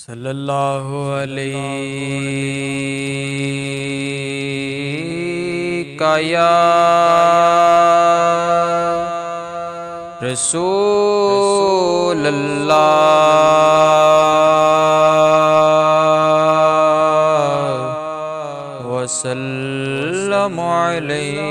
सल्लल्लाहु अलैहि या रसूल अल्लाह वसल्लम अलैका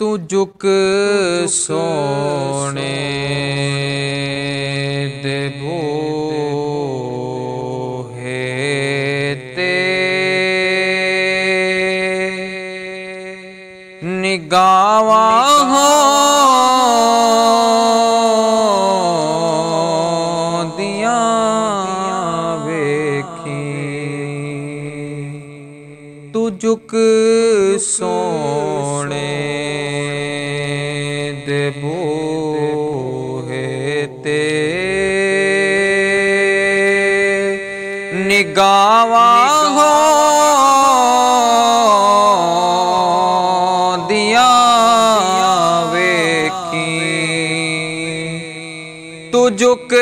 ਤੂੰ ਜੁਕ ਸੋਨੇ ਦੇ ਬੋ ਚੁੱਕ ਸੋਣੇ ਦੇ ਬੋਹੇ ਤੇ। ਨਿਗਾਵਾ ਹੋ ਦਿਆਂ ਵੇਖੀ। ਤੁਜੁਕ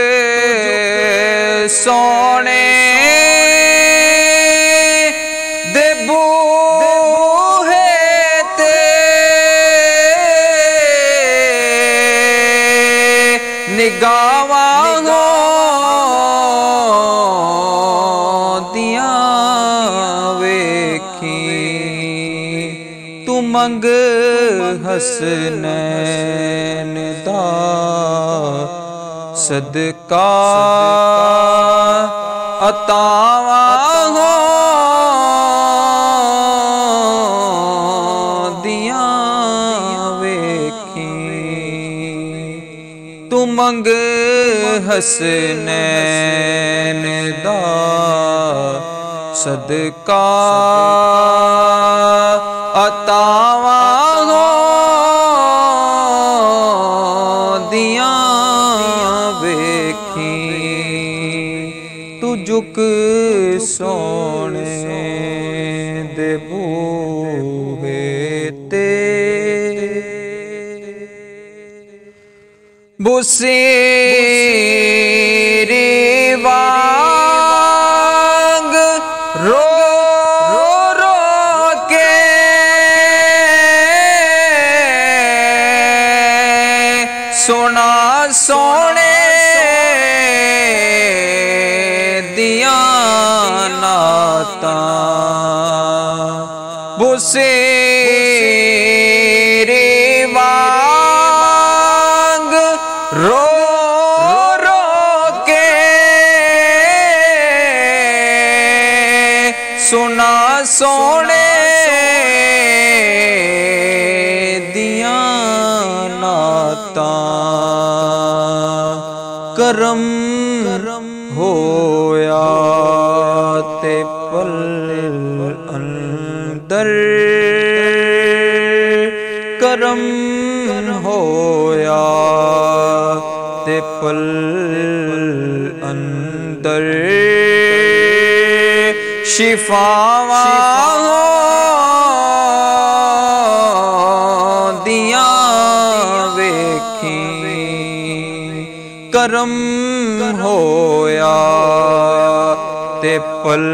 मंग हसनैन दा। सदका अतावा हो दिया वेखी। तू मंग हसनैन दा। सदका ਤੂੰ ਜੁਕ ਸੋਹਣੇ ਦੇ ਬੂਹੇ ਤੇ। ਬੁਸੇ ਰੇ बुसेरे वांग रो रो के सुना सोने दिया नाता करम अंदर करम होया ते पल अंदर। शिफावा दिया वेखी। करम होया ते पल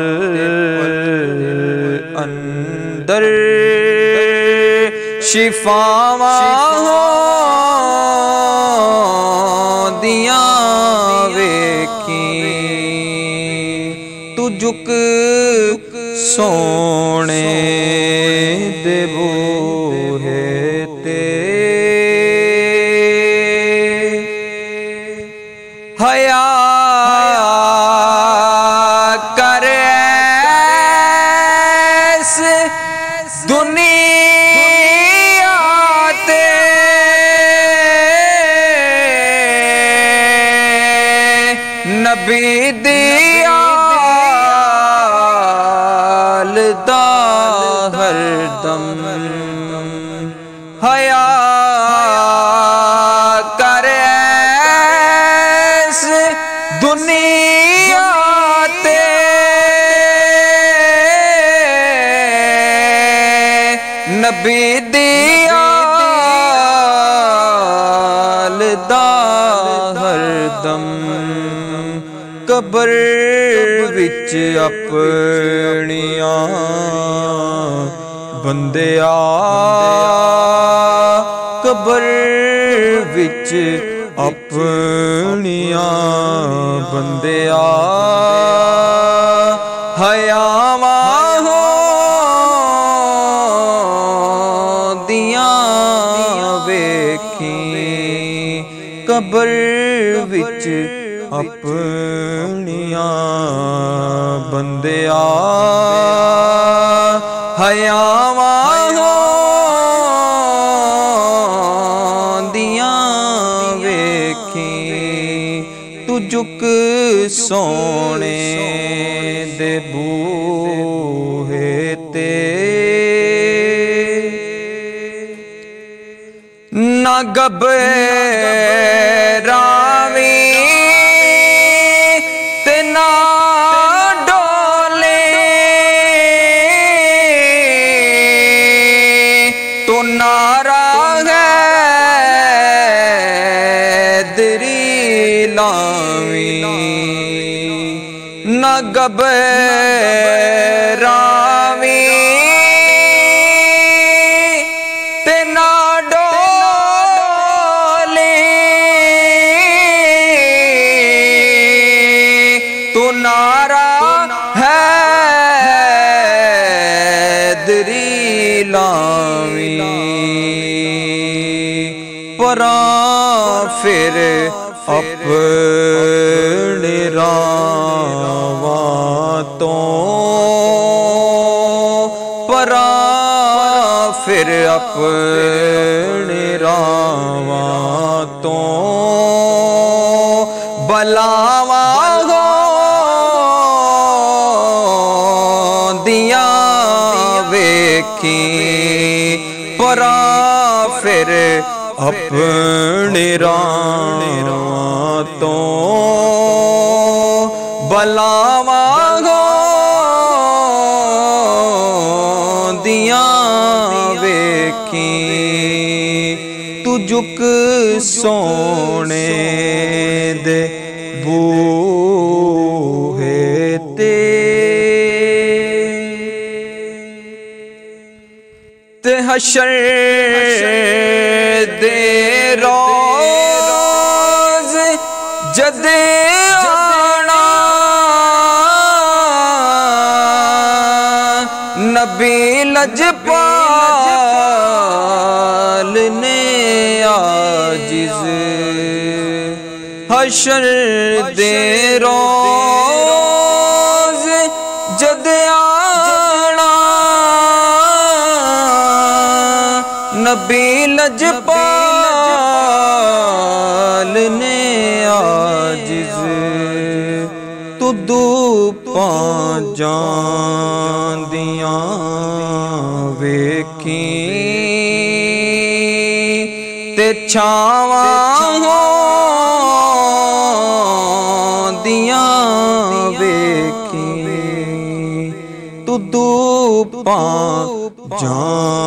अंदर शिफावा दिया वेखी। तू झुक सोने। ਬੀਬੀ ਦੀ ਆਲ ਦਾ ਹਰਦਮ ਕਬਰ ਵਿੱਚ ਆਪਣੀਆਂ ਬੰਦਿਆ ਕਬਰ ਵਿੱਚ ਆਪਣੀਆਂ ਬੰਦਿਆ ਹਯਾਵਾ ਕਬਰ ਵਿੱਚ ਆਪਣੀਆਂ ਬੰਦਿਆ ਹਯਾਵਾਂ ਦੀਆਂ ਵੇਖੀ ਤੂੰ ਝੁਕ ਸੋਹਣੇ ਨਾ ਗਬੇ ਰਾਵੀ ਤੇ ਨਾ ਡੋਲੇ। ਤੋ ਨਾਰਾ ਹੈ ਦਰੀ ਲਾਵੀ। ਨਾ ਗਬੇ ਰਾਵੀ नारा है दरी लावी। परा फिर अपने रावा तो परा फिर अपने रावा तो वेखी परा फिर अपने तो बलावा हो दिया तू जुक सोने दे बूहे हशर दे रोज जदे नबी लजपाल ने आजिज। हशर दे रोज जद आना। ਨਬੀ ਲਜਪਾਲ ਨੇ ਆਜਿਜ਼ ਤੂਦੂਪਾਂ ਜਾਂਦੀਆਂ ਵੇਖੀ ਤੇ ਛਾਵਾਂ ਹੋਂਦੀਆਂ ਵੇਖੀ ਤੂਦੂਪਾਂ ਜਾਂ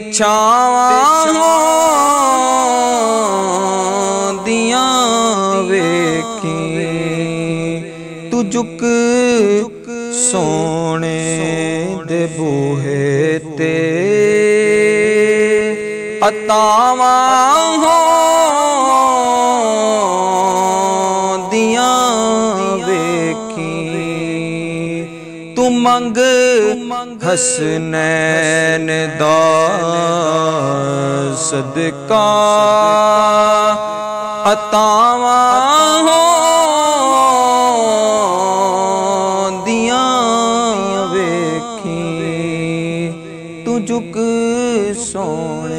ਤੇ ਛਾਵਾਂ ਦੀਆਂ ਵੇਖੀ। ਤੂੰ ਝੁਕ ਸੋਣੇ ਦੇ ਬੂਹੇ ਤੇ। ਅਤਾਵਾਂ ਹੋ ਦੀਆਂ ਵੇਖੀ। ਤੂੰ ਮੰਗ हसनैन सदका अतावा हो दियाँ वेखी तू जुक सोने